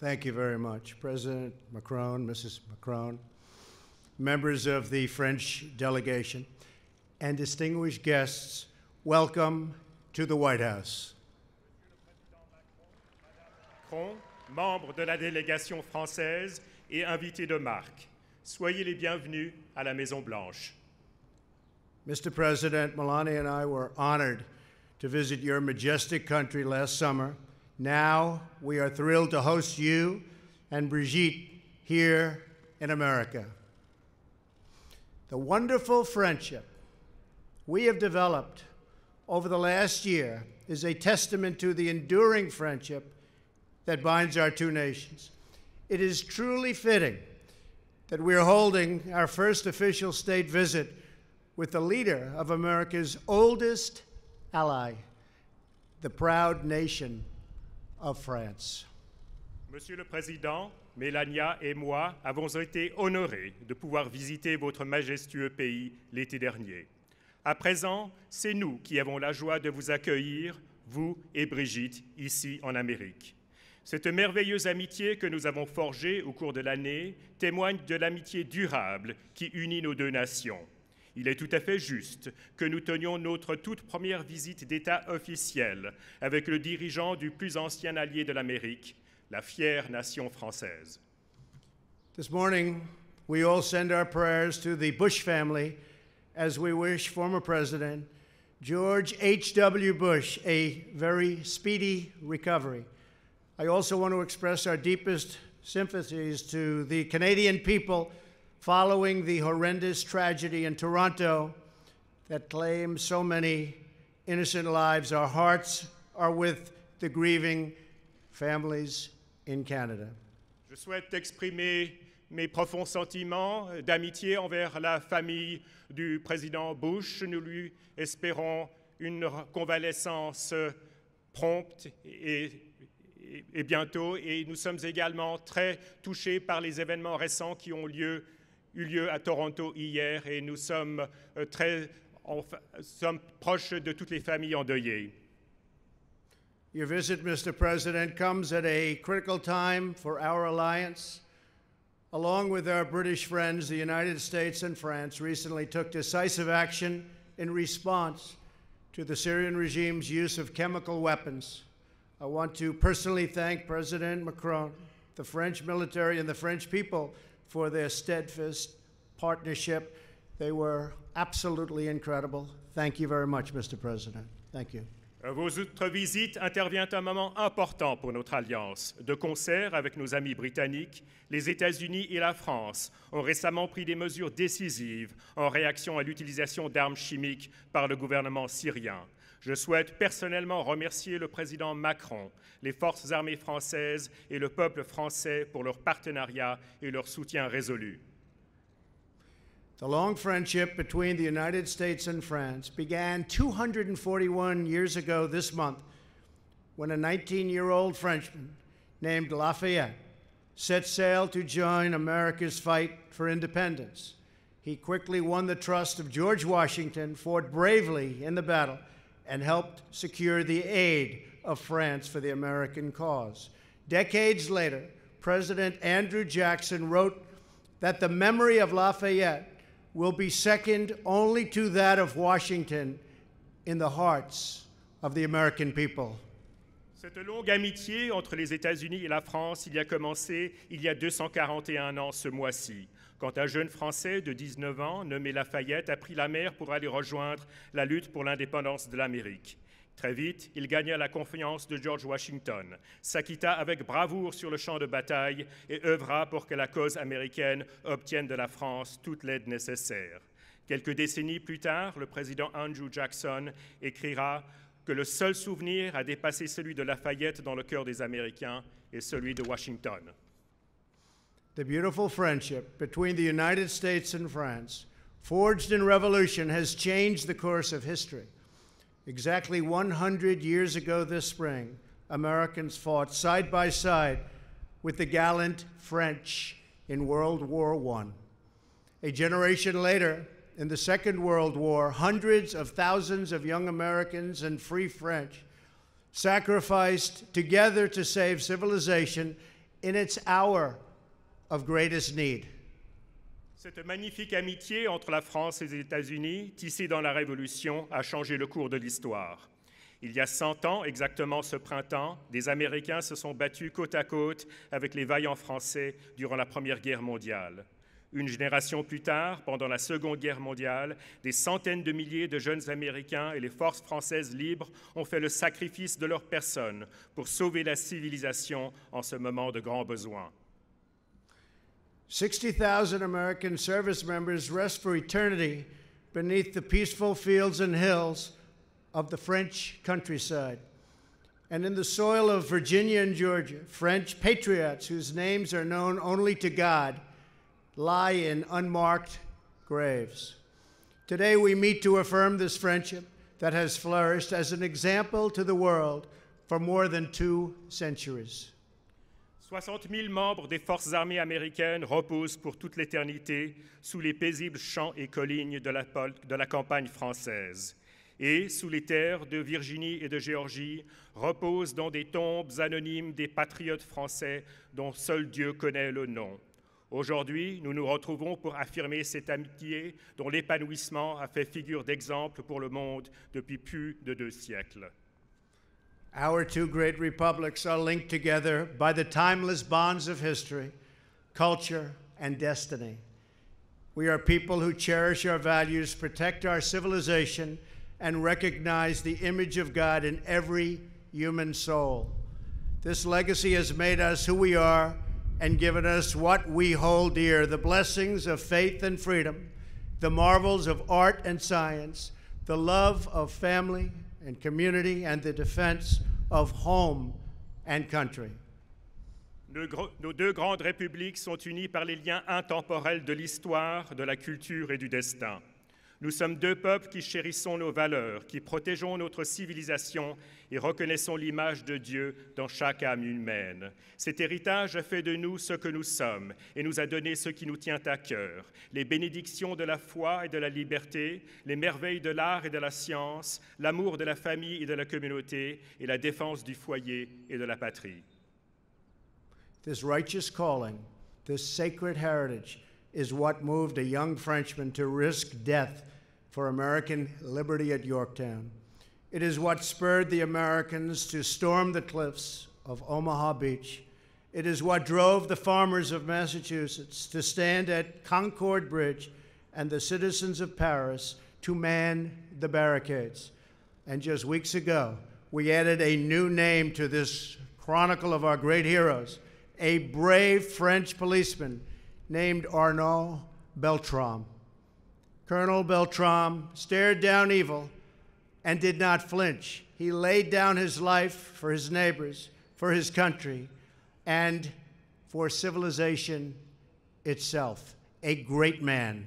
Thank you very much. President Macron, Mrs. Macron, members of the French delegation, and distinguished guests, welcome to the White House. Macron, membres de la délégation française et invités de marque, soyez les bienvenus à la Maison-Blanche. Mr. President, Melania and I were honored to visit your majestic country last summer. Now we are thrilled to host you and Brigitte here in America. The wonderful friendship we have developed over the last year is a testament to the enduring friendship that binds our two nations. It is truly fitting that we are holding our first official state visit with the leader of America's oldest ally, the proud nation Monsieur le Président, Mélania et moi avons été honorés de pouvoir visiter votre majestueux pays l'été dernier. À présent, c'est nous qui avons la joie de vous accueillir, vous et Brigitte, ici en Amérique. Cette merveilleuse amitié que nous avons forgée au cours de l'année témoigne de l'amitié durable qui unit nos deux nations. Il est tout à fait juste que nous tenions notre toute première visite d'État officielle avec le dirigeant du plus ancien allié de l'Amérique, la fière nation française. This morning, we all send our prayers to the Bush family as we wish former President George H.W. Bush a very speedy recovery. I also want to express our deepest sympathies to the Canadian people following the horrendous tragedy in Toronto that claimed so many innocent lives. Our hearts are with the grieving families in Canada. Je souhaite exprimer mes profonds sentiments d'amitié envers la famille du président Bush. Nous lui espérons une convalescence prompte et, et, bientôt. Et nous sommes également très touchés par les événements récents qui ont lieu, eu lieu à Toronto hier et nous sommes euh, très enfin, sommes proches de toutes les familles endeuillées. Your visit, Mr. President, comes at a critical time for our alliance. Along with our British friends, the United States and France recently took decisive action in response to the Syrian regime's use of chemical weapons. I want to personally thank President Macron, the French military, and the French people for their steadfast partnership. They were absolutely incredible. Thank you very much, Mr. President. Thank you. Votre visite intervient à un moment important pour notre alliance. De concert avec nos amis britanniques, les États-Unis et la France ont récemment pris des mesures décisives en réaction à l'utilisation d'armes chimiques par le gouvernement syrien. Je souhaite personnellement remercier le président Macron, les forces armées françaises et le peuple français pour leur partenariat et leur soutien résolu. The long friendship between the United States and France began 241 years ago this month when a 19 year old Frenchman named Lafayette set sail to join America's fight for independence. He quickly won the trust of George Washington, fought bravely in the battle, and helped secure the aid of France for the American cause. Decades later, President Andrew Jackson wrote that the memory of Lafayette will be second only to that of Washington in the hearts of the American people. Cette longue amitié entre les États-Unis et la France, il y a commencé il y a 241 ans ce mois-ci, quand un jeune Français de 19 ans, nommé Lafayette, a pris la mer pour aller rejoindre la lutte pour l'indépendance de l'Amérique. Très vite, il gagna la confiance de George Washington, s'acquitta avec bravoure sur le champ de bataille et œuvra pour que la cause américaine obtienne de la France toute l'aide nécessaire. Quelques décennies plus tard, le président Andrew Jackson écrira que le seul souvenir à dépasser celui de Lafayette dans le cœur des Américains est celui de Washington. The beautiful friendship between the United States and France, forged in revolution, has changed the course of history. Exactly 100 years ago this spring, Americans fought side by side with the gallant French in World War I. A generation later, in the Second World War, hundreds of thousands of young Americans and free French sacrificed together to save civilization in its hour of greatest need. Cette magnifique amitié entre la France et les États-Unis, tissée dans la Révolution, a changé le cours de l'histoire. Il y a 100 ans, exactement ce printemps, des Américains se sont battus côte à côte avec les vaillants Français durant la Première Guerre mondiale. Une génération plus tard, pendant la Seconde Guerre mondiale, des centaines de milliers de jeunes Américains et les forces françaises libres ont fait le sacrifice de leur personne pour sauver la civilisation en ce moment de grand besoin. 60,000 American service members rest for eternity beneath the peaceful fields and hills of the French countryside. And in the soil of Virginia and Georgia, French patriots whose names are known only to God lie in unmarked graves. Today, we meet to affirm this friendship that has flourished as an example to the world for more than two centuries. 60 000 membres des forces armées américaines reposent pour toute l'éternité sous les paisibles champs et collines de la, de la, campagne française. Et sous les terres de Virginie et de Géorgie reposent dans des tombes anonymes des patriotes français dont seul Dieu connaît le nom. Aujourd'hui, nous nous retrouvons pour affirmer cette amitié dont l'épanouissement a fait figure d'exemple pour le monde depuis plus de deux siècles. Our two great republics are linked together by the timeless bonds of history, culture, and destiny. We are people who cherish our values, protect our civilization, and recognize the image of God in every human soul. This legacy has made us who we are and given us what we hold dear the blessings of faith and freedom, the marvels of art and science, the love of family and community, and the defense of home and country. Nos deux grandes républiques sont unies par les liens intemporels de l'histoire, de la culture et du destin. Nous sommes deux peuples qui chérissons nos valeurs, qui protégeons notre civilisation et reconnaissons l'image de Dieu dans chaque âme humaine. Cet héritage a fait de nous ce que nous sommes et nous a donné ce qui nous tient à cœur, les bénédictions de la foi et de la liberté, les merveilles de l'art et de la science, l'amour de la famille et de la communauté et la défense du foyer et de la patrie. This righteous calling, this sacred heritage, is what moved a young Frenchman to risk death for American liberty at Yorktown. It is what spurred the Americans to storm the cliffs of Omaha Beach. It is what drove the farmers of Massachusetts to stand at Concord Bridge and the citizens of Paris to man the barricades. And just weeks ago, we added a new name to this chronicle of our great heroes a brave French policeman named Arnaud Beltram. Colonel Beltram stared down evil and did not flinch. He laid down his life for his neighbors, for his country, and for civilization itself. A great man.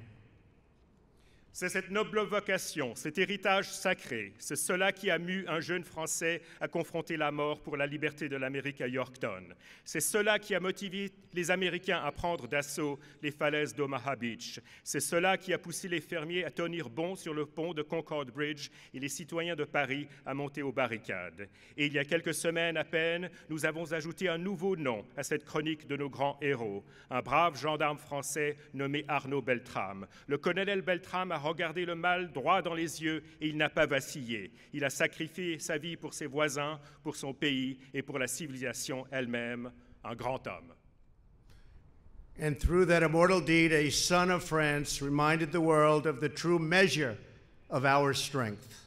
C'est cette noble vocation, cet héritage sacré, c'est cela qui a mu un jeune Français à confronter la mort pour la liberté de l'Amérique à Yorktown. C'est cela qui a motivé les Américains à prendre d'assaut les falaises d'Omaha Beach. C'est cela qui a poussé les fermiers à tenir bon sur le pont de Concord Bridge et les citoyens de Paris à monter aux barricades. Et il y a quelques semaines à peine, nous avons ajouté un nouveau nom à cette chronique de nos grands héros, un brave gendarme français nommé Arnaud Beltrame. Le colonel Beltrame a regardé le mal droit dans les yeux et il n'a pas vacillé. Il a sacrifié sa vie pour ses voisins, pour son pays et pour la civilisation elle-même. Un grand homme. And through that immortal deed, a son of France reminded the world of the true measure of our strength.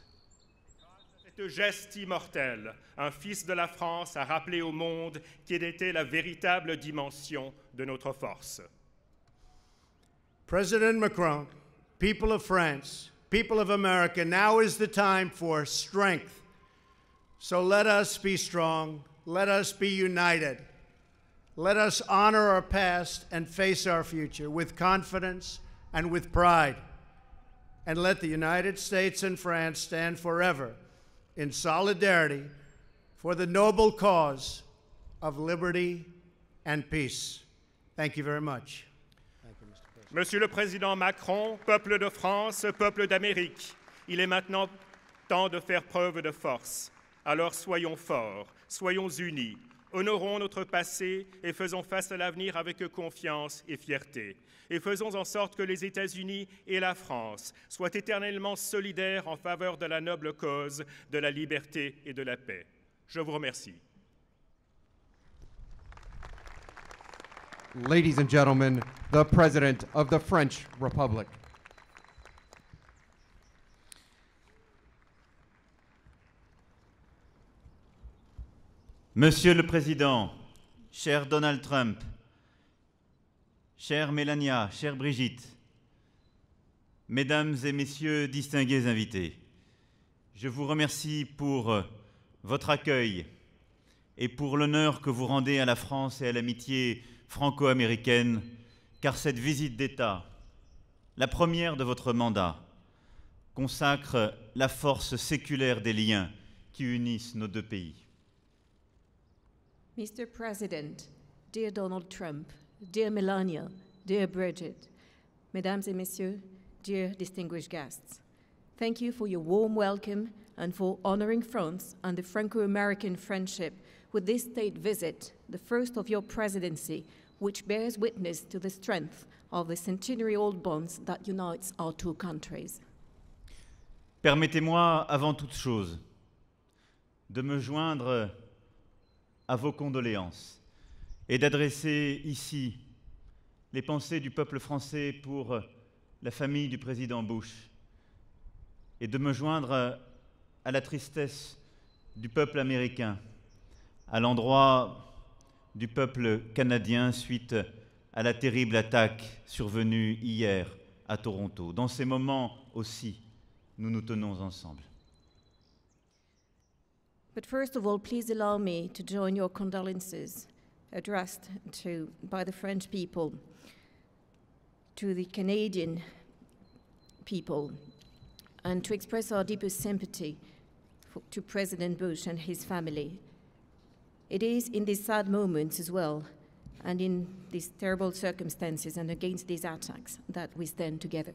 Ce geste immortel, un fils de la France a rappelé au monde quelle était la véritable dimension de notre force. President Macron people of France, people of America, now is the time for strength. So let us be strong. Let us be united. Let us honor our past and face our future with confidence and with pride. And let the United States and France stand forever in solidarity for the noble cause of liberty and peace. Thank you very much. Monsieur le Président Macron, peuple de France, peuple d'Amérique, il est maintenant temps de faire preuve de force. Alors soyons forts, soyons unis, Honorons notre passé et faisons face à l'avenir avec confiance et fierté. Et faisons en sorte que les États-Unis et la France soient éternellement solidaires en faveur de la noble cause de la liberté et de la paix. Je vous remercie. Ladies and gentlemen, the President of the French Republic. Monsieur le Président, cher Donald Trump, chère Mélania, chère Brigitte, Mesdames et Messieurs distingués invités, je vous remercie pour euh, votre accueil et pour l'honneur que vous rendez à la France et à l'amitié franco-américaine, car cette visite d'État, la première de votre mandat, consacre la force séculaire des liens qui unissent nos deux pays. Mr. President, dear Donald Trump, dear Melania, dear Bridget, Mesdames et Messieurs, dear distinguished guests, thank you for your warm welcome and for honoring France and the Franco American friendship with this state visit, the first of your presidency, which bears witness to the strength of the centenary old bonds that unites our two countries? Permettez-moi, avant toute chose, de me joindre à vos condoléances et d'adresser ici les pensées du peuple français pour la famille du président Bush et de me joindre à la tristesse du peuple américain à l'endroit du peuple canadien suite à la terrible attaque survenue hier à Toronto. Dans ces moments aussi, nous nous tenons ensemble. But first of all, please allow me to join your condolences addressed to, by the French people to the Canadian people and to express our deepest sympathy for, to President Bush and his family. It is in these sad moments as well, and in these terrible circumstances and against these attacks, that we stand together.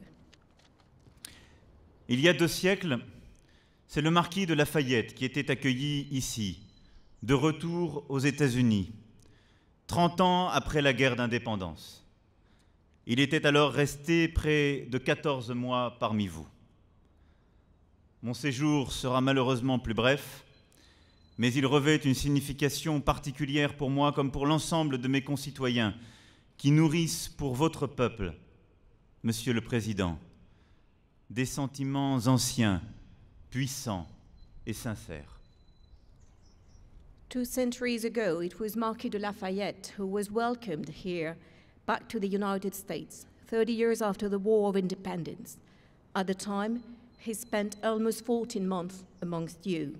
Il y a deux siècles, c'est le marquis de Lafayette qui était accueilli ici, de retour aux États-Unis, 30 ans après la guerre d'indépendance. Il était alors resté près de 14 mois parmi vous. Mon séjour sera malheureusement plus bref, mais il revêt une signification particulière pour moi comme pour l'ensemble de mes concitoyens qui nourrissent pour votre peuple, Monsieur le Président, des sentiments anciens, puissants et sincères. Two centuries ago, it was Marquis de Lafayette who was welcomed here back to the United States, 30 years after the War of Independence. At the time, he spent almost 14 months amongst you.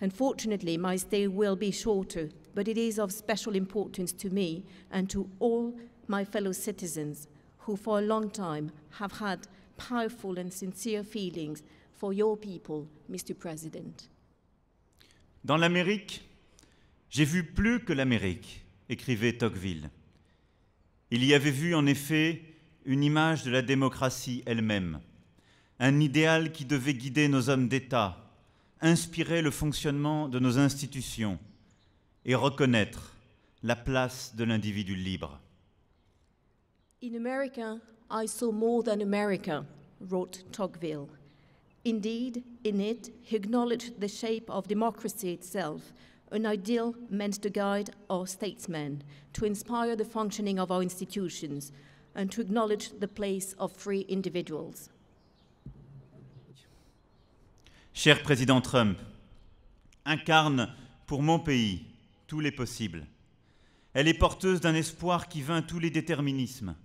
Unfortunately, my stay will be shorter, but it is of special importance to me and to all my fellow citizens who, for a long time, have had powerful and sincere feelings for your people, Mr. President. Dans l'Amérique, j'ai vu plus que l'Amérique, écrivait Tocqueville. Il y avait vu en effet une image de la démocratie elle-même, un idéal qui devait guider nos hommes d'État, inspirer le fonctionnement de nos institutions et reconnaître la place de l'individu libre. In America, I saw more than America, wrote Tocqueville. Indeed, in it, he acknowledged the shape of democracy itself, an ideal meant to guide our statesmen, to inspire the functioning of our institutions, and to acknowledge the place of free individuals. Cher président Trump, incarne pour mon pays tous les possibles. Elle est porteuse d'un espoir qui vainc tous les déterminismes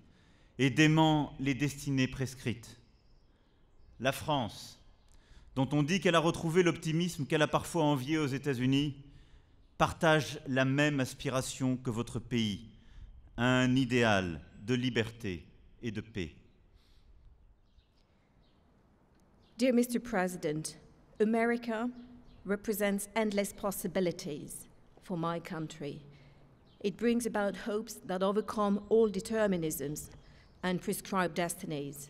et dément les destinées prescrites. La France, dont on dit qu'elle a retrouvé l'optimisme qu'elle a parfois envié aux États-Unis, partage la même aspiration que votre pays, un idéal de liberté et de paix. America represents endless possibilities for my country. It brings about hopes that overcome all determinisms and prescribed destinies.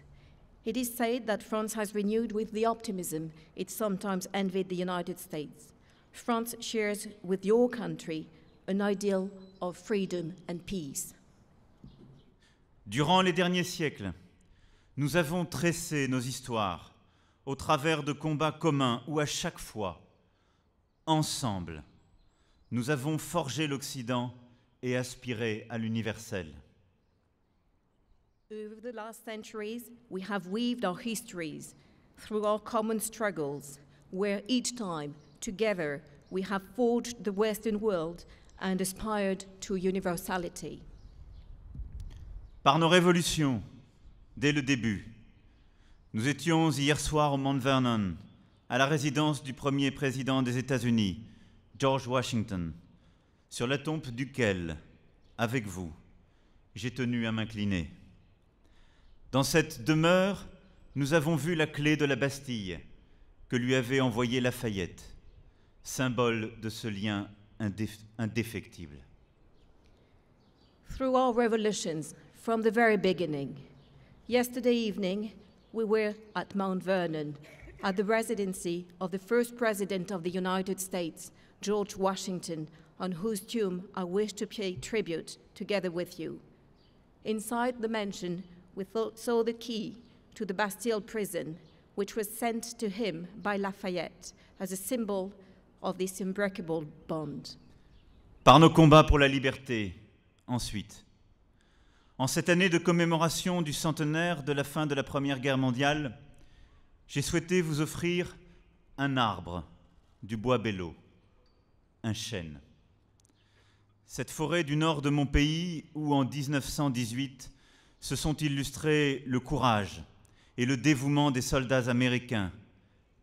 It is said that France has renewed with the optimism it sometimes envied the United States. France shares with your country an ideal of freedom and peace. Durant les derniers siècles, nous avons tressé nos histoires au travers de combats communs où à chaque fois, ensemble, nous avons forgé l'Occident et aspiré à l'universel. Over the last centuries, we have weaved our histories through our common struggles, where each time, together, we have forged the Western world and aspired to universality. Par nos révolutions, dès le début, nous étions hier soir au Mount Vernon, à la résidence du premier président des États-Unis, George Washington, sur la tombe duquel, avec vous, j'ai tenu à m'incliner. Dans cette demeure, nous avons vu la clé de la Bastille que lui avait envoyée Lafayette, symbole de ce lien indéf- indéfectible. Through our revolutions from the very beginning, yesterday evening we were at Mount Vernon at the residency of the first President of the United States, George Washington, on whose tomb I wish to pay tribute together with you. Inside the mansion, we saw the key to the Bastille prison, which was sent to him by Lafayette as a symbol of this unbreakable bond. Par nos combats pour la liberté, ensuite. En cette année de commémoration du centenaire de la fin de la Première Guerre mondiale, j'ai souhaité vous offrir un arbre du bois bello, un chêne. Cette forêt du nord de mon pays où en 1918 se sont illustrés le courage et le dévouement des soldats américains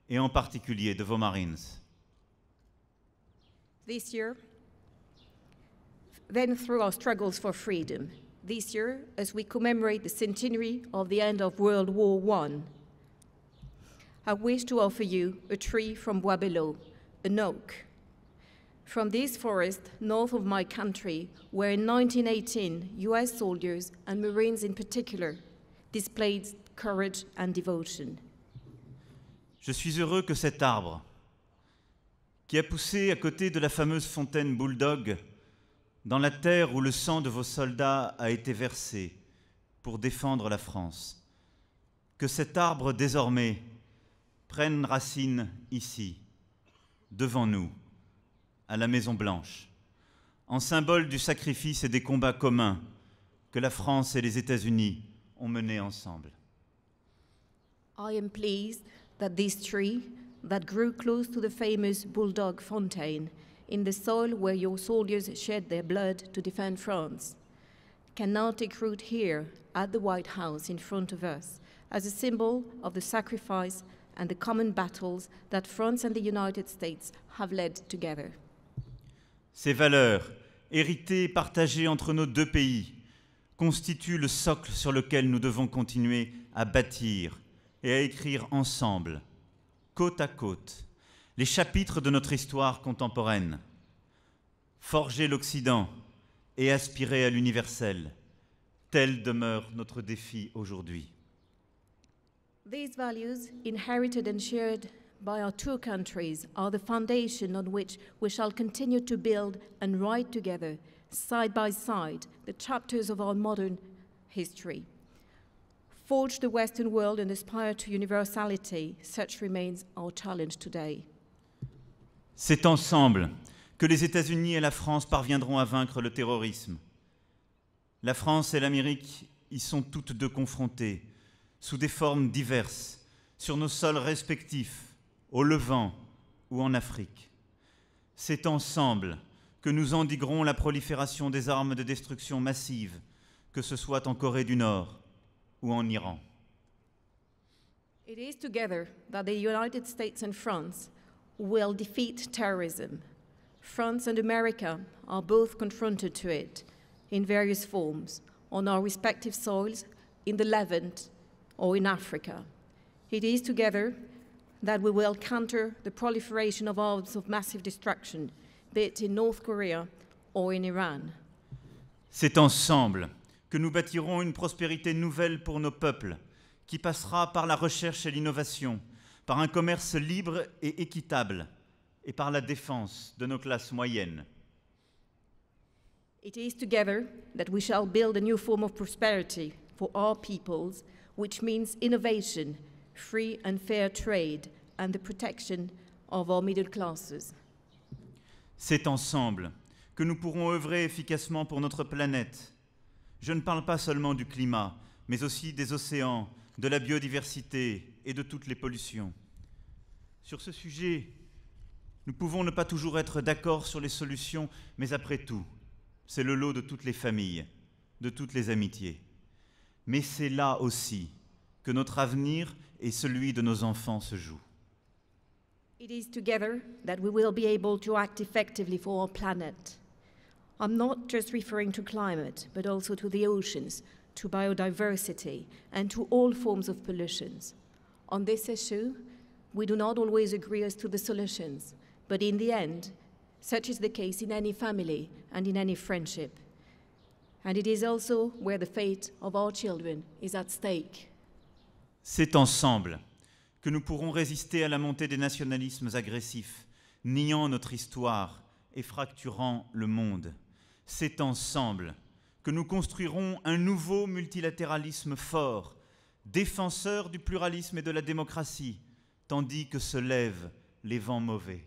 et en particulier de vos Marines. This year, then through our struggles for freedom, this year, as we commemorate the centenary of the end of World War I, I wish to offer you a tree from Boisbelot, an oak. From this forest north of my country, where in 1918 US soldiers and Marines in particular displayed courage and devotion. Je suis heureux que cet arbre, qui a poussé à côté de la fameuse fontaine Bulldog, dans la terre où le sang de vos soldats a été versé pour défendre la France, que cet arbre désormais prenne racine ici, devant nous, à la Maison Blanche, en symbole du sacrifice et des combats communs que la France et les États-Unis ont menés ensemble. I am pleased that this tree, that grew close to the famous Bulldog in the soil where your soldiers shed their blood to defend France, can now take root here at the White House in front of us as a symbol of the sacrifice and the common battles that France and the United States have led together. Ces valeurs, héritées et partagées entre nos deux pays, constituent le socle sur lequel nous devons continuer à bâtir et à écrire ensemble, côte à côte, les chapitres de notre histoire contemporaine. Forger l'Occident et aspirer à l'universel, tel demeure notre défi aujourd'hui. These values, inherited and shared by our two countries, are the foundation on which we shall continue to build and write together, side by side, the chapters of our modern history. Forge the Western world and aspire to universality, such remains our challenge today. C'est ensemble que les États-Unis et la France parviendront à vaincre le terrorisme. La France et l'Amérique y sont toutes deux confrontées, sous des formes diverses, sur nos sols respectifs, au Levant ou en Afrique. C'est ensemble que nous endiguerons la prolifération des armes de destruction massive, que ce soit en Corée du Nord ou en Iran. France will defeat terrorism. France and America are both confronted to it in various forms on our respective soils, in the Levant, or in Africa. It is together that we will counter the proliferation of arms of massive destruction, be it in North Korea or in Iran. C'est ensemble que nous bâtirons une prospérité nouvelle pour nos peuples, qui passera par la recherche et l'innovation, par un commerce libre et équitable, et par la défense de nos classes moyennes. It is together that we shall build a new form of prosperity for our peoples, which means innovation, free and fair trade, and the protection of our middle classes. C'est ensemble que nous pourrons œuvrer efficacement pour notre planète. Je ne parle pas seulement du climat, mais aussi des océans, de la biodiversité et de toutes les pollutions. Sur ce sujet, nous pouvons ne pas toujours être d'accord sur les solutions, mais après tout, c'est le lot de toutes les familles, de toutes les amitiés. Mais c'est là aussi que notre avenir et celui de nos enfants se jouent. It is together that we will be able to act effectively for our planet. I'm not just referring to climate, but also to the oceans, to biodiversity, and to all forms of pollutions. On this issue, we do not always agree as to the solutions, but in the end, such is the case in any family and in any friendship. And it is also where the fate of our children is at stake. C'est ensemble que nous pourrons résister à la montée des nationalismes agressifs, niant notre histoire et fracturant le monde. C'est ensemble que nous construirons un nouveau multilatéralisme fort, défenseur du pluralisme et de la démocratie, tandis que se lèvent les vents mauvais.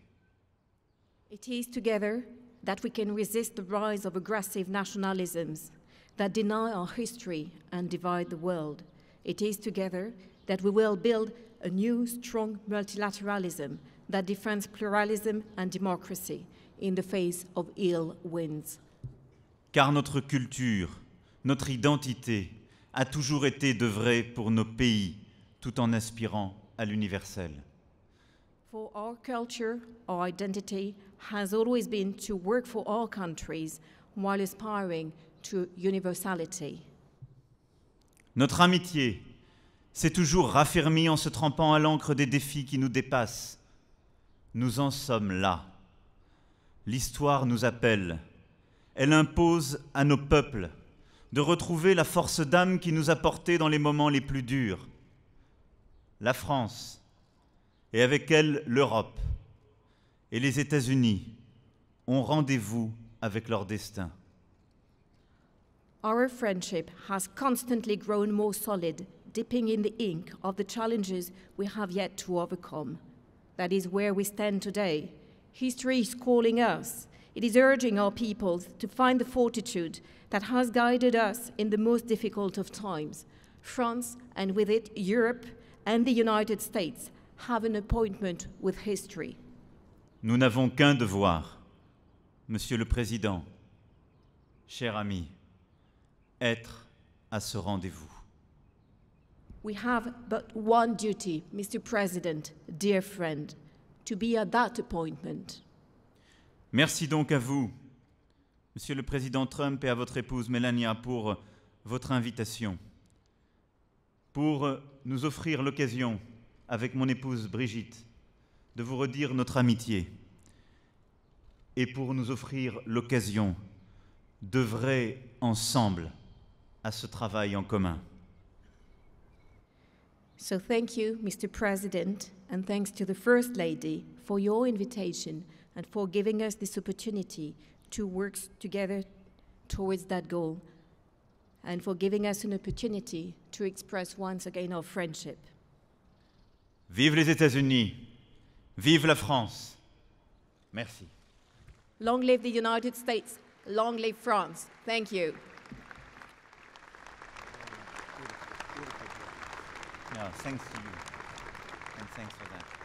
It is together that we can resist the rise of aggressive nationalisms that deny our history and divide the world. It is together that we will build a new, strong multilateralism that defends pluralism and democracy in the face of ill winds. Car notre culture, notre identité a toujours été d'œuvrer pour nos pays, tout en aspirant à l'universel. For our culture, our identity has always been to work for all countries while aspiring to universality. Notre amitié s'est toujours raffermie en se trempant à l'encre des défis qui nous dépassent. Nous en sommes là. L'histoire nous appelle. Elle impose à nos peuples de retrouver la force d'âme qui nous a portés dans les moments les plus durs. La France, et avec elle l'Europe, et les États-Unis ont rendez-vous avec leur destin. Our friendship has constantly grown more solid, dipping in the ink of the challenges we have yet to overcome. That is where we stand today. History is calling us. It is urging our peoples to find the fortitude that has guided us in the most difficult of times. France, and with it Europe and the United States, have an appointment with history. Nous n'avons qu'un devoir, Monsieur le Président, cher ami, être à ce rendez-vous. We have but one duty, Mr. President, dear friend, to be at that appointment. Merci donc à vous, Monsieur le Président Trump et à votre épouse Melania pour votre invitation, pour nous offrir l'occasion, avec mon épouse Brigitte, de vous redire notre amitié et pour nous offrir l'occasion d'œuvrer ensemble à ce travail en commun. So thank you, Mr. President, and thanks to the First Lady for your invitation and for giving us this opportunity to work together towards that goal and for giving us an opportunity to express once again our friendship. Vive les États-Unis, vive la France. Merci. Long live the United States, long live France. Thank you. No, thanks to you. And thanks for that.